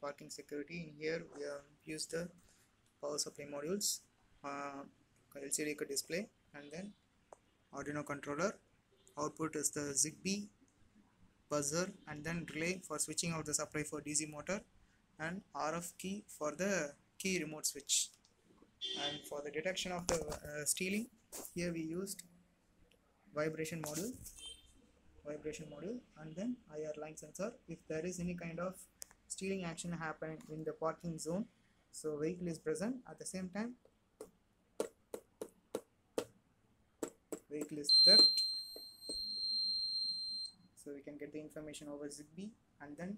parking security. In here we have used the power supply modules uh, LCD display and then Arduino controller. Output is the Zigbee buzzer and then relay for switching out the supply for DC motor and RF key for the key remote switch. And for the detection of the uh, stealing here we used vibration module vibration module and then IR line sensor. If there is any kind of stealing action happening in the parking zone. So vehicle is present. At the same time vehicle is theft so we can get the information over zigbee and then